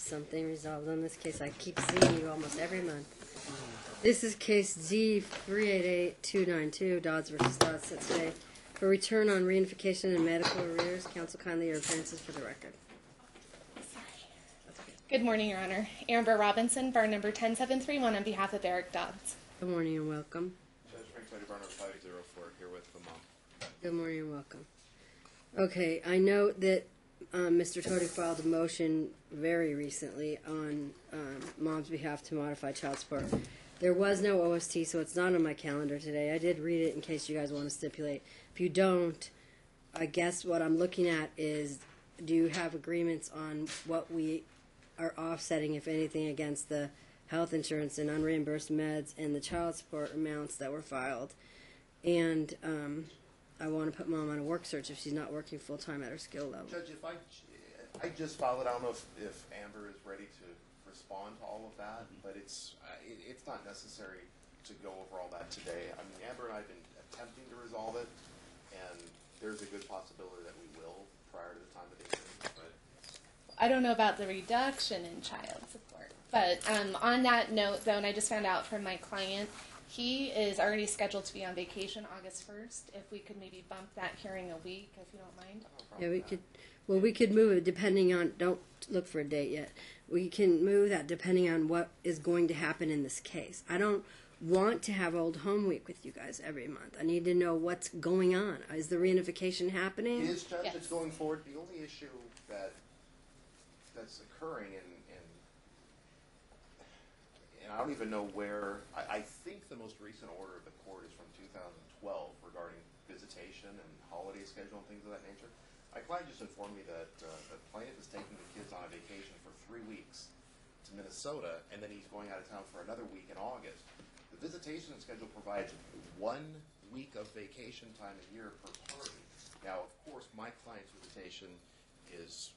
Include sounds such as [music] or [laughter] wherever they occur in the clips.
something resolved on this case. I keep seeing you almost every month. This is case Z three eight eight two nine two, Dodds versus Dodds, set today for return on reunification and medical arrears. Counsel kindly your appearances for the record. Good morning, Your Honor. Amber Robinson, bar number 10731, on behalf of Eric Dodds. Good morning and welcome. Judge Frank Tony Barnard, five zero four, here with the mom. Good morning and welcome. Okay, I note that um, Mr. Toti filed a motion very recently on um, mom's behalf to modify child support. There was no OST, so it's not on my calendar today. I did read it in case you guys want to stipulate. If you don't, I guess what I'm looking at is, do you have agreements on what we are offsetting, if anything, against the health insurance and unreimbursed meds and the child support amounts that were filed? And um, I want to put mom on a work search if she's not working full time at her skill level. Judge, if I, I just filed it, I don't know if, if Amber is ready to respond to all of that, but it's, uh, it, it's not necessary to go over all that today. I mean, Amber and I have been attempting to resolve it, and there's a good possibility that we will prior to the time of the hearing, but I don't know about the reduction in child support, but um, on that note, though, and I just found out from my client, he is already scheduled to be on vacation August 1st. If we could maybe bump that hearing a week, if you don't mind. Yeah, we could, well, we could move it depending on, don't look for a date yet. We can move that depending on what is going to happen in this case. I don't want to have Old Home Week with you guys every month. I need to know what's going on. Is the reunification happening? It is, Judge, Yes. it's going forward. The only issue that, that's occurring, and, and, I don't even know where, I, I think the most recent order of the court is from two thousand twelve regarding visitation and holiday schedule and things of that nature. My client just informed me that, uh, the plaintiff is taking the kids on a vacation for three weeks to Minnesota, and then he's going out of town for another week in August. The visitation schedule provides one week of vacation time a year per party. Now, of course, my client's visitation is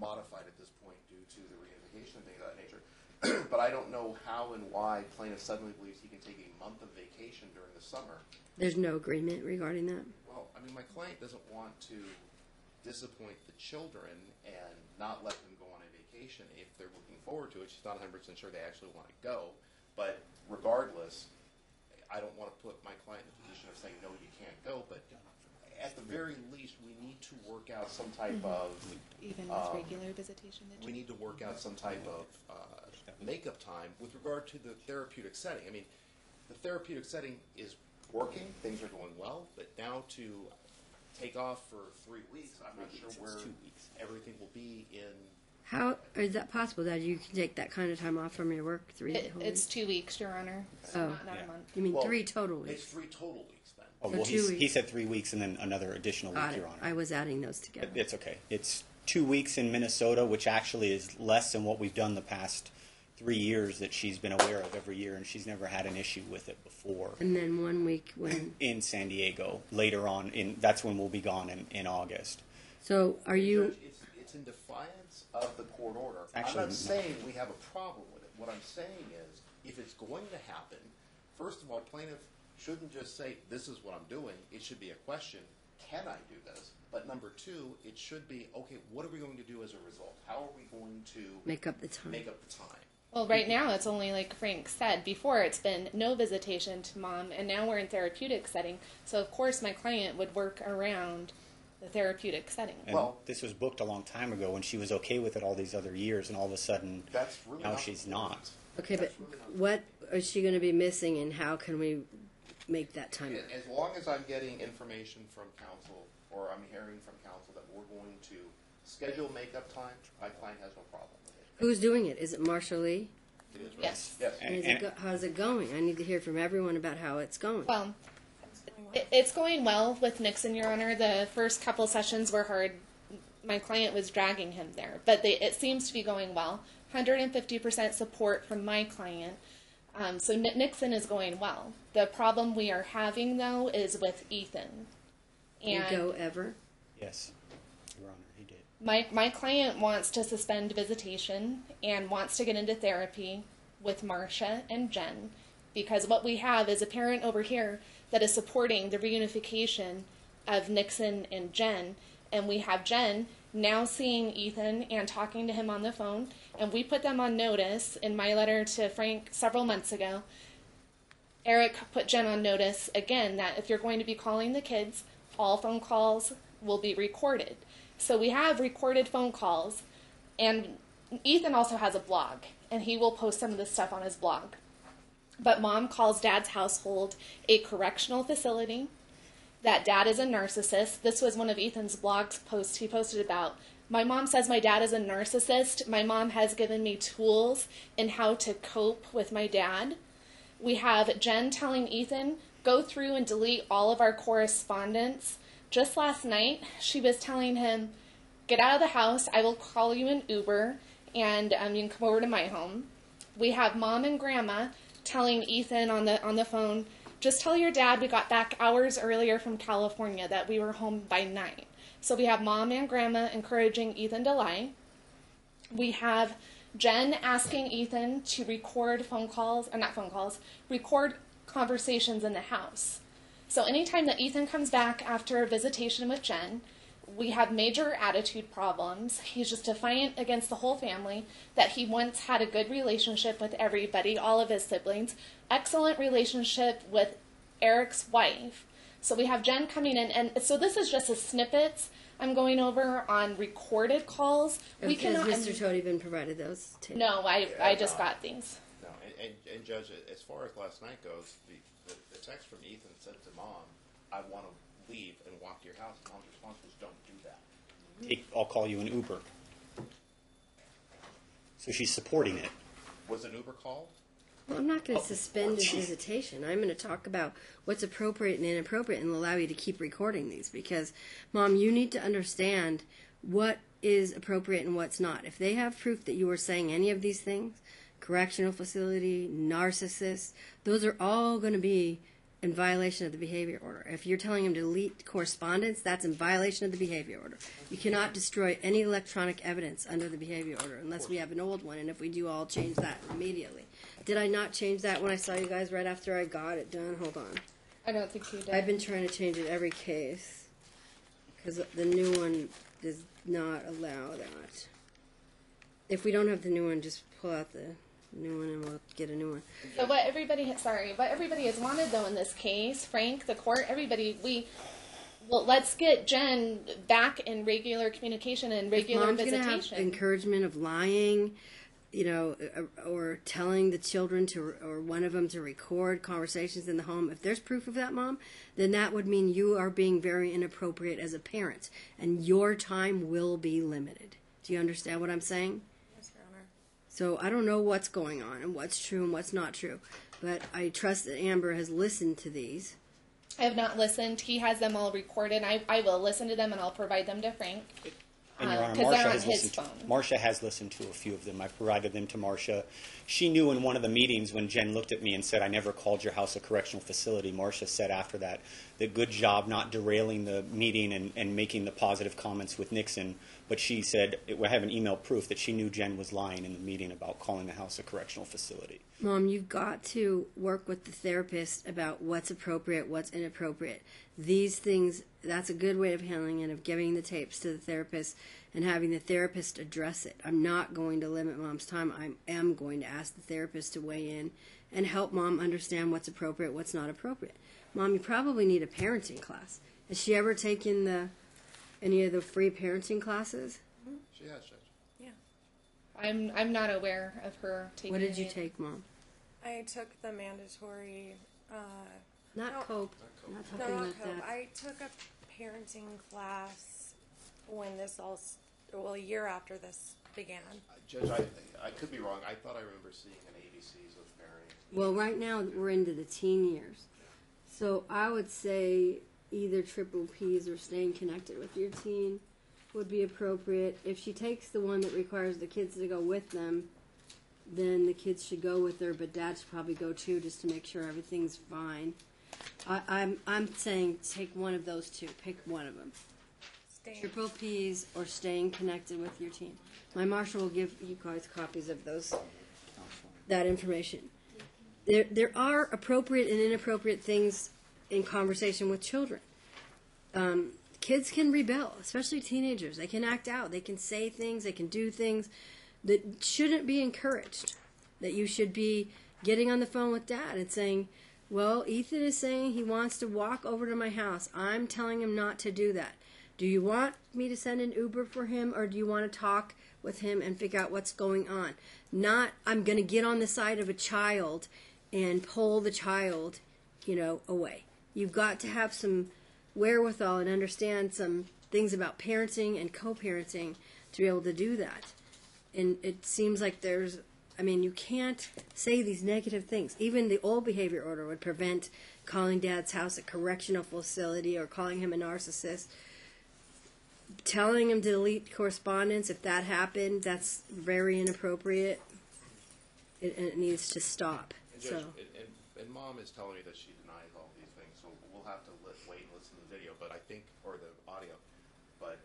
modified at this point due to the reunification and things of that nature. [clears throat] but I don't know how and why plaintiff suddenly believes he can take a month of vacation during the summer. There's no agreement regarding that. Well, I mean, my client doesn't want to disappoint the children and not let them go on a vacation if they're looking forward to it. She's not 100% sure they actually want to go. But regardless, I don't want to put my client in the position of saying, no, you can't go. But at the very least, we need to work out some type of Even with Um, regular visitation. that we you- need to work out some type of uh, makeup time with regard to the therapeutic setting. I mean, the therapeutic setting is working, things are going well, but now to take off for three weeks, I'm not sure where everything will be in. How is that possible that you can take that kind of time off from your work? Three It, whole it's weeks? two weeks, Your Honor. So Oh. not, not Yeah. a month. You mean Well, three total weeks? It's three total weeks then. Oh, So well, two he's, he said three weeks and then another additional Got week, it. Your Honor. I was adding those together. It's okay. It's two weeks in Minnesota, which actually is less than what we've done the past three years that she's been aware of every year, and she's never had an issue with it before. And then one week when. In San Diego, later on, in that's when we'll be gone in, in August. So are you? Judge, it's, it's in defiance of the court order. Actually, I'm not saying we have a problem with it. What I'm saying is, if it's going to happen, first of all, plaintiff shouldn't just say, this is what I'm doing. It should be a question, can I do this? But number two, it should be, okay, what are we going to do as a result? How are we going to Make up the time. make up the time? Well, right now it's only like Frank said before. It's been no visitation to mom, and now we're in therapeutic setting. So of course my client would work around the therapeutic setting. And Well- this was booked a long time ago when she was okay with it all these other years, and all of a sudden That's really now not she's not. point. Okay, but really not what is she going to be missing, and how can we make that time? up? As long as I'm getting information from counsel, or I'm hearing from counsel that we're going to schedule makeup time, my client has no problem with it. Who's doing it? Is it Marcia Lee? It is right. Yes. Yes. And is And- it go- how's it going? I need to hear from everyone about how it's going. Well, it, it's going well with Nixon, Your Honor. The first couple sessions were hard. My client was dragging him there, but they, it seems to be going well. 150% support from my client. Um, so Ni- Nixon is going well. The problem we are having, though, is with Ethan. you go ever? Yes, Your Honor, he did. My, my client wants to suspend visitation and wants to get into therapy with Marcia and Jen because what we have is a parent over here that is supporting the reunification of Nixon and Jen, and we have Jen now seeing Ethan and talking to him on the phone, and we put them on notice in my letter to Frank several months ago. Eric put Jen on notice again that if you're going to be calling the kids, all phone calls will be recorded. So we have recorded phone calls, and Ethan also has a blog, and he will post some of this stuff on his blog. But mom calls dad's household a correctional facility, that dad is a narcissist. This was one of Ethan's blog posts he posted about. My mom says my dad is a narcissist. My mom has given me tools in how to cope with my dad. We have Jen telling Ethan, go through and delete all of our correspondence. Just last night, she was telling him, get out of the house. I will call you an Uber and um, you can come over to my home. We have mom and grandma telling Ethan on the on the phone, just tell your dad we got back hours earlier from California that we were home by nine. So we have mom and grandma encouraging Ethan to lie. We have Jen asking Ethan to record phone calls, or not phone calls, record conversations in the house. So anytime that Ethan comes back after a visitation with Jen, we have major attitude problems. He's just defiant against the whole family, that he once had a good relationship with everybody, all of his siblings, excellent relationship with Eric's wife. So we have Jen coming in, and so this is just a snippets I'm going over on recorded calls. We Has cannot. Mr. Toti been provided those? tapes? No, I, I just got things. No, and, and, and Judge, as far as last night goes, the, the, the text from Ethan said to mom, I want to leave and walk to your house. Mom's response was, don't do that. Take- I'll call you an Uber. So she's supporting it. Was an Uber called? Well, I'm not going Oh, to suspend his geez. visitation. I'm going to talk about what's appropriate and inappropriate and allow you to keep recording these because, Mom, you need to understand what is appropriate and what's not. If they have proof that you are saying any of these things, correctional facility, narcissist, those are all going to be in violation of the behavior order. If you're telling him to delete correspondence, that's in violation of the behavior order. You cannot destroy any electronic evidence under the behavior order unless we have an old one, and if we do, I'll change that immediately. Did I not change that when I saw you guys right after I got it done? Hold on. I don't think you did. I've been trying to change it every case because the new one does not allow that. If we don't have the new one, just pull out the new one and we'll get a new one. So what everybody, sorry, what everybody has wanted though in this case, Frank, the court, everybody, we, well, let's get Jen back in regular communication and regular Mom's gonna have visitation. encouragement of lying, you know, or, or telling the children to, or one of them to record conversations in the home. If there's proof of that, Mom, then that would mean you are being very inappropriate as a parent, and your time will be limited. Do you understand what I'm saying? Yes, Your Honor. So I don't know what's going on and what's true and what's not true, but I trust that Amber has listened to these. I have not listened. He has them all recorded. I, I will listen to them and I'll provide them to Frank. And Your Uh, Honor, 'cause they're Marcia has listened to. Marcia has listened to a few of them. I provided them to Marcia. She knew in one of the meetings when Jen looked at me and said, "I never called your house a correctional facility." Marcia said after that, "The good job not derailing the meeting and, and making the positive comments with Nixon." But she said, "I have an email proof that she knew Jen was lying in the meeting about calling the house a correctional facility." Mom, you've got to work with the therapist about what's appropriate, what's inappropriate. These things, that's a good way of handling it, of giving the tapes to the therapist and having the therapist address it. I'm not going to limit mom's time. I am going to ask the therapist to weigh in and help mom understand what's appropriate, what's not appropriate. Mom, you probably need a parenting class. Has she ever taken the any of the free parenting classes? She has, Judge. Yeah. I'm I'm not aware of her taking. What did you any- take, mom? I took the mandatory, uh, Not No. cope. Not Not cope. talking no, not about cope. that. I took a parenting class when this all, s- well, a year after this began. Uh, Judge, I, I could be wrong. I thought I remember seeing an ABCs of parenting. Well, right now we're into the teen years. So I would say either triple P's or staying connected with your teen would be appropriate. If she takes the one that requires the kids to go with them, then the kids should go with her, but dad should probably go too just to make sure everything's fine. I, I'm I'm saying take one of those two. Pick one of them. Staying, Triple P's or staying connected with your teen. My marshal will give you guys copies of those that information. There there are appropriate and inappropriate things in conversation with children. Um, kids can rebel, especially teenagers. They can act out. They can say things. They can do things that shouldn't be encouraged. That you should be getting on the phone with dad and saying, "Well, Ethan is saying he wants to walk over to my house. I'm telling him not to do that. Do you want me to send an Uber for him, or do you want to talk with him and figure out what's going on? Not I'm going to get on the side of a child and pull the child, you know, away. You've got to have some wherewithal and understand some things about parenting and co-parenting to be able to do that. And it seems like there's I mean, you can't say these negative things. Even the old behavior order would prevent calling dad's house a correctional facility or calling him a narcissist. Telling him to delete correspondence, if that happened, that's very inappropriate. It, it needs to stop. And So, and, and, and mom is telling me that she denies all these so we'll have to li- wait and listen to the video, but I think, or the audio. But,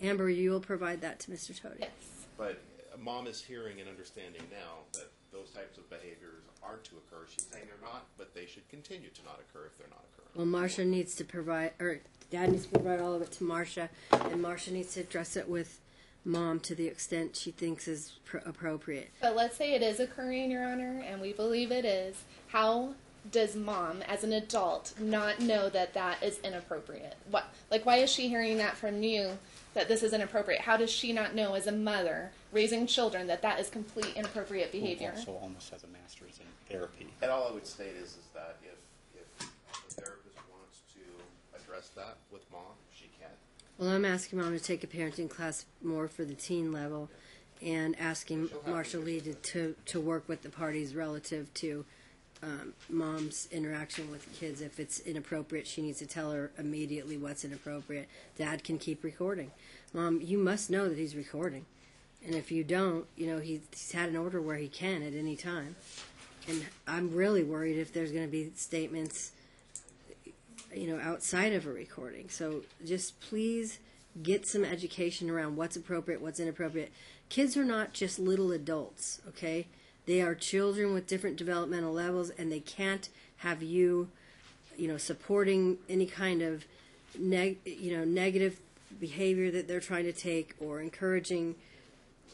Amber, you will provide that to Mr. Toti. Yes. but uh, mom is hearing and understanding now that those types of behaviors are to occur. She's saying they're not, but they should continue to not occur if they're not occurring. Well, Marcia needs to provide, or Dad needs to provide all of it to Marcia, and Marcia needs to address it with Mom to the extent she thinks is pr- appropriate. But let's say it is occurring, Your Honor, and we believe it is. How does mom, as an adult, not know that that is inappropriate? What, like, why is she hearing that from you that this is inappropriate? How does she not know, as a mother raising children, that that is complete inappropriate Who behavior? also almost has a master's in therapy. And all I would state is, is that if, if the therapist wants to address that with mom, she can. Well, I'm asking Mom to take a parenting class more for the teen level, and asking She'll have Marcia to Lee to, to, to work with the parties relative to um, Mom's interaction with kids. If it's inappropriate, she needs to tell her immediately what's inappropriate. Dad can keep recording. Mom, you must know that he's recording. And if you don't, you know, he's, he's had an order where he can at any time. And I'm really worried if there's going to be statements, you know, outside of a recording. So just please get some education around what's appropriate, what's inappropriate. Kids are not just little adults, okay? They are children with different developmental levels, and they can't have you, you know, supporting any kind of, neg- you know, negative behavior that they're trying to take or encouraging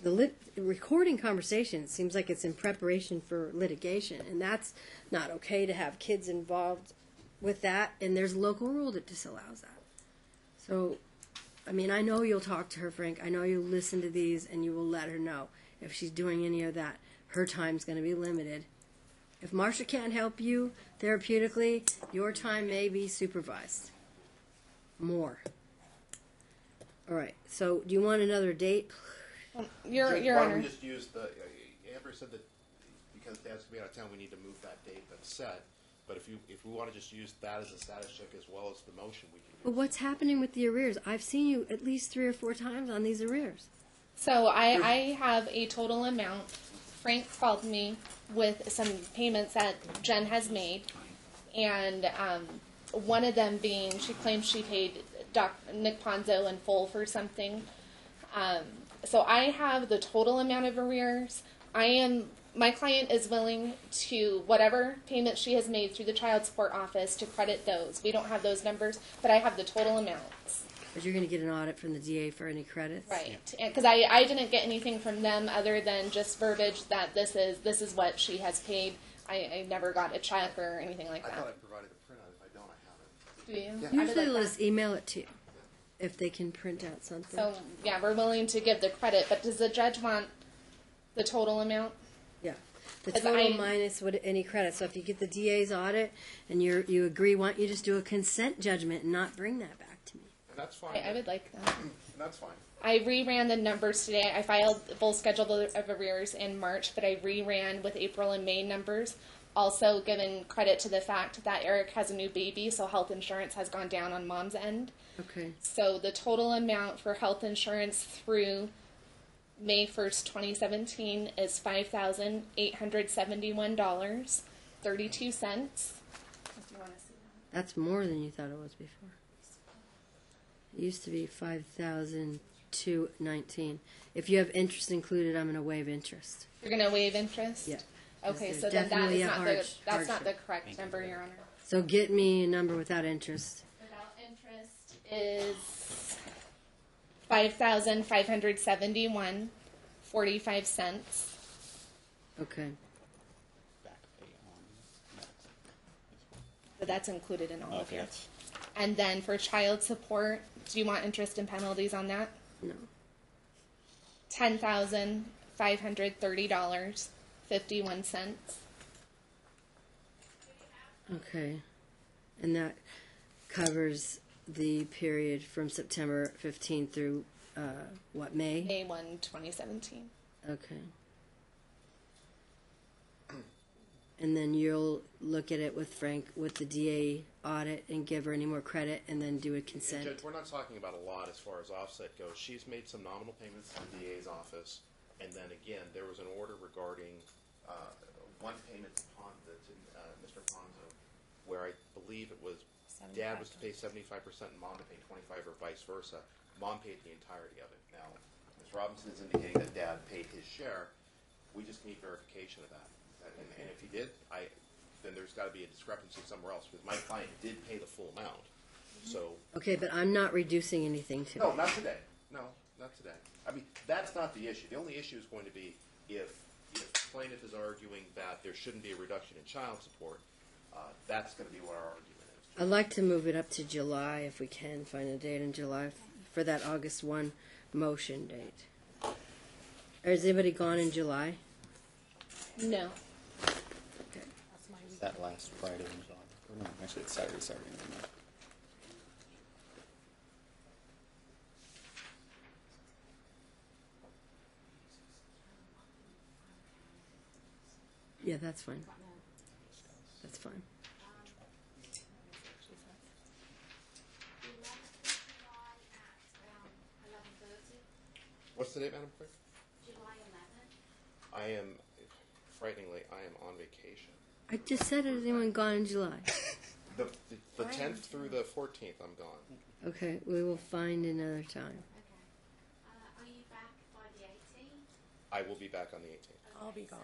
the lit- recording conversation seems like it's in preparation for litigation, and that's not okay to have kids involved with that. And there's a local rule that disallows that. So, I mean, I know you'll talk to her, Frank. I know you'll listen to these, and you will let her know if she's doing any of that. Her time's going to be limited. If Marcia can't help you therapeutically, your time may be supervised. More. All right. So, do you want another date? Your, Your why don't Honor. we just use the, uh, Amber said that because Dad's gonna be out of town, we need to move that date that's set. But if you, if we wanna just use that as a status check as well as the motion, we can. But what's happening with the arrears? I've seen you at least three or four times on these arrears. So I, I have a total amount. Frank called me with some payments that Jen has made, and um, one of them being she claims she paid Doc, Nick Ponzo in full for something. Um, so I have the total amount of arrears. I am my client is willing to whatever payment she has made through the child support office to credit those. We don't have those numbers, but I have the total amounts. But you're going to get an audit from the DA for any credits. Right, because I, I didn't get anything from them other than just verbiage that this is this is what she has paid. I, I never got a check or anything like I that. thought I provided the printout, if I don't, I haven't. Do you? Yeah. I would Usually like they'll that. just email it to you if they can print out something. So yeah, we're willing to give the credit, but does the judge want the total amount? yeah. The As total I- minus what any credit. So if you get the DA's audit and you you agree, why don't you just do a consent judgment and not bring that back to me? And that's fine. I, I would like that. [clears throat] And that's fine. I reran the numbers today. I filed the full schedule of arrears in March, but I reran with April and May numbers. Also, given credit to the fact that Eric has a new baby, so health insurance has gone down on mom's end. Okay. So the total amount for health insurance through May 1st, 2017 is $5,871.32. If you want to see that. That's more than you thought it was before. It used to be five thousand two nineteen. If you have interest included, I'm going to waive interest. You're going to waive interest? Yeah. Okay, There's so then that definitely is a not the, hard- that's not the hardship. correct number, Your Honor. So get me a number without interest. Without interest is five thousand five hundred seventy-one forty-five cents. Okay. Back pay on. So that's included in all of Okay, your. that's, And then for child support, do you want interest and penalties on that? No. Ten thousand five hundred thirty dollars fifty-one cents. Okay. And that covers the period from September 15 through uh, what, May? May 1, 2017. Okay. And then you'll look at it with Frank, with the DA audit and give her any more credit and then do a And consent. Judge, we're not talking about a lot as far as offset goes. She's made some nominal payments to the DA's office, and then again, there was an order regarding uh, one payment to Pon, to uh, Mr. Ponzo, where I believe it was Dad was to pay seventy-five percent and Mom to pay twenty-five, or vice versa. Mom paid the entirety of it. Now, Ms. Robinson is indicating that Dad paid his share. We just need verification of that. And, and if he did, I, then there's got to be a discrepancy somewhere else because my client did pay the full amount. So Okay, but I'm not reducing anything to no, not today. No, not today. I mean, that's not the issue. The only issue is going to be if, if plaintiff is arguing that there shouldn't be a reduction in child support, uh, that's going to be what our argument is. I'd like to move it up to July if we can find a date in July f- for that August 1 motion date. Or Has anybody gone in July? No. Okay. that last Friday in July. Or no, actually, it's Saturday, Saturday. never mind. Yeah, that's fine. That's fine. July at around eleven thirty, What's the date, Madam Clerk? July eleventh. I am, frighteningly, I am on vacation. I just said, has anyone gone in July? [laughs] The, the, the tenth through the fourteenth, I'm gone. Okay, we will find another time. Okay. Uh, are you back by the eighteenth? I will be back on the eighteenth. I'll be gone.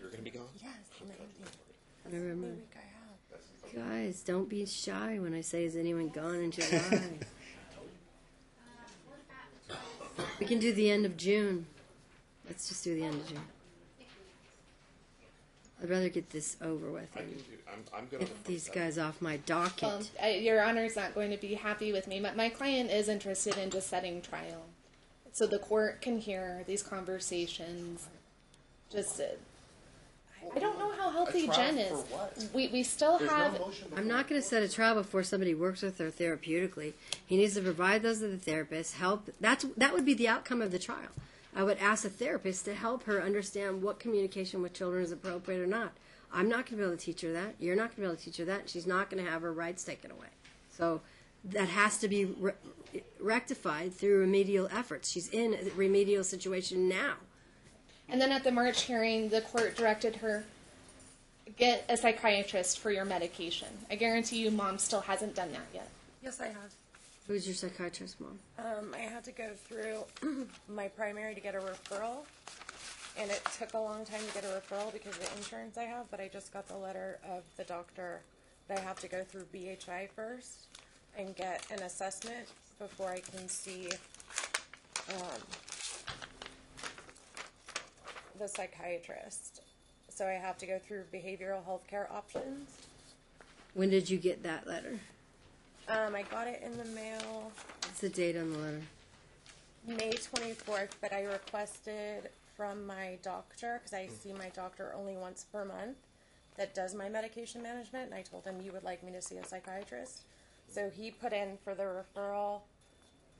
You're going to be gone? Yes, on the 18th. I don't Only remember. week I have. That's, Guys, don't be shy when I say, has anyone gone in July? [laughs] Uh, what about the twelfth? we can do the end of June. Let's just do the end of June. I'd rather get this over with I can and do, I'm, I'm good on get the these first. guys off my docket. Well, I, your honor's not going to be happy with me, but my client is interested in just setting trial. So the court can hear these conversations. Just, uh, I don't know how healthy trial Jen for is. what? We, we still There's have. no motion. I'm not going to set a trial before somebody works with her therapeutically. He needs to provide those to the therapist. Help. That's that would be the outcome of the trial. I would ask a therapist to help her understand what communication with children is appropriate or not. I'm not going to be able to teach her that. You're not going to be able to teach her that. She's not going to have her rights taken away. So that has to be re- rectified through remedial efforts. She's in a remedial situation now. And then at the March hearing, the court directed her get a psychiatrist for your medication. I guarantee you, mom still hasn't done that yet. Yes, I have. Who's your psychiatrist, mom? Um, I had to go through [clears throat] my primary to get a referral, and it took a long time to get a referral because of the insurance I have. But I just got the letter of the doctor that I have to go through BHI first and get an assessment before I can see um, the psychiatrist. So I have to go through behavioral health care options. When did you get that letter? Um, I got it in the mail What's the date on the letter? May 24th, but I requested from my doctor, because I see my doctor only once per month, that does my medication management, and I told him you would like me to see a psychiatrist. So he put in for the referral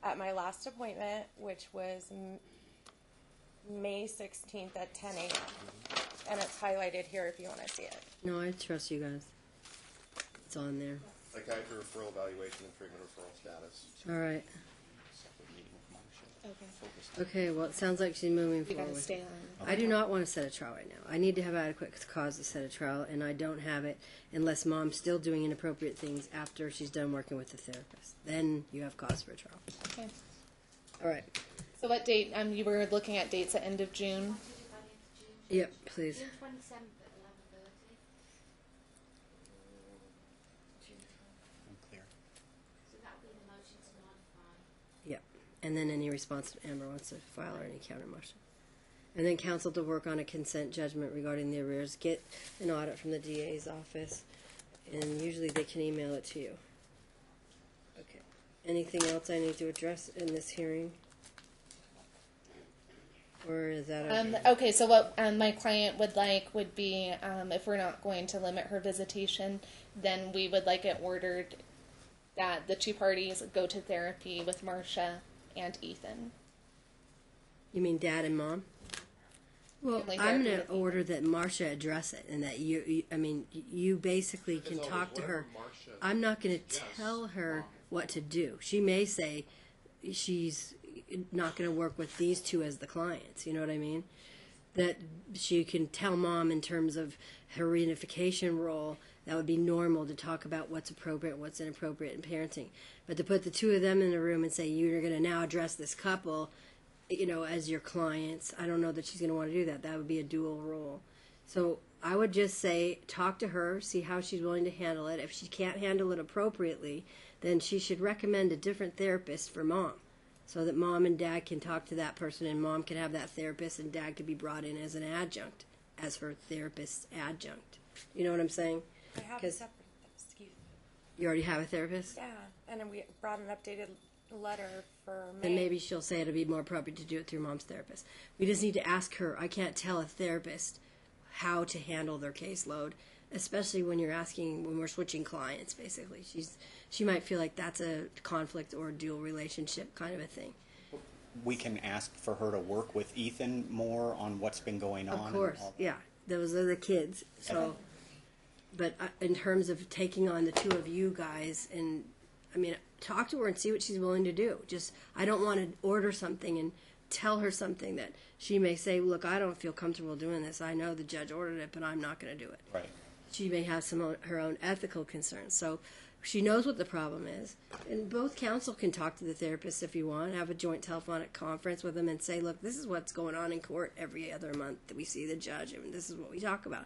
at my last appointment, which was M- May 16th at 10 a.m. And it's highlighted here if you want to see it. No, I trust you guys. It's on there. Psychiatry referral evaluation and treatment referral status. All right. Separate meeting with Marcia. Okay. Okay, well, it sounds like she's moving We gotta forward. stay on. I do not want to set a trial right now. I need to have adequate cause to set a trial, and I don't have it unless mom's still doing inappropriate things after she's done working with the therapist. Then you have cause for a trial. Okay. All right. So what date? Um, you were looking at dates at end of June. Want to do by the end of June? Yep, please. June twenty-seventh at eleven thirty. Unclear. So that will be the motion to and then any response Amber wants to file or any counter motion. And then counsel to work on a consent judgment regarding the arrears. Get an audit from the DA's office, and usually they can email it to you. Okay. Anything else I need to address in this hearing? Or is that Um, okay? okay, so what um, my client would like would be um, if we're not going to limit her visitation, then we would like it ordered that the two parties go to therapy with Marcia and Ethan. You mean dad and mom? Well, Family I'm gonna with order that Marcia address it, and that you, you I mean, you basically can Because talk to her. whatever Marcia I'm not gonna suggests, tell her Mom. what to do. She may say she's not gonna work with these two as the clients. You know what I mean? That she can tell mom in terms of her reunification role. That would be normal to talk about what's appropriate, what's inappropriate in parenting. But to put the two of them in a room and say you're going to now address this couple, you know, as your clients, I don't know that she's going to want to do that. That would be a dual role. So I would just say talk to her, see how she's willing to handle it. If she can't handle it appropriately, then she should recommend a different therapist for mom so that mom and dad can talk to that person and mom can have that therapist and dad could be brought in as an adjunct, as her therapist's adjunct. You know what I'm saying? I have a 'Cause- separate, excuse me. You already have a therapist? Yeah, and then we brought an updated letter for May. Then maybe she'll say it'll be more appropriate to do it through mom's therapist. We just need to ask her. I can't tell a therapist how to handle their caseload, especially when you're asking when we're switching clients. Basically, she's she might feel like that's a conflict or dual relationship kind of a thing. We can ask for her to work with Ethan more on what's been going on. Of and course, all- yeah, those are the kids. So, but uh, in terms of taking on the two of you guys, and I mean, talk to her and see what she's willing to do. Just I don't want to order something and tell her something that she may say, "Look, I don't feel comfortable doing this. I know the judge ordered it, but I'm not going to do it." Right. She may have some o- her own ethical concerns, so she knows what the problem is. And both counsel can talk to the therapist if you want, have a joint telephonic conference with them, and say, "Look, this is what's going on in court every other month that we see the judge, and this is what we talk about.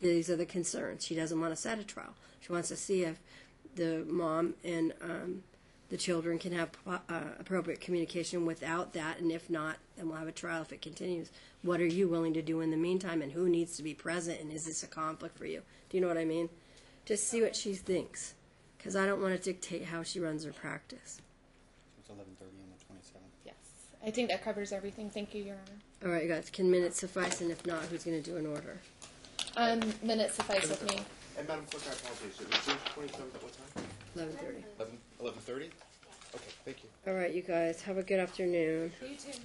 These are the concerns. She doesn't want to set a trial. She wants to see if the mom and um, the children can have uh, appropriate communication without that, and if not, then we'll have a trial if it continues. What are you willing to do in the meantime, and who needs to be present, and is this a conflict for you? Do you know what I mean? Just see what she thinks, because I don't want to dictate how she runs her practice. It's eleven thirty on the twenty-seventh. Yes, I think that covers everything. Thank you, Your Honor. All right, guys, can minutes suffice, and if not, who's going to do an order? Um, minutes suffice with me. And Madam Clerk, I apologize. It was June twenty-seventh at what time? Eleven thirty. Eleven, eleven thirty? Okay, thank you. All right, you guys, have a good afternoon. You too.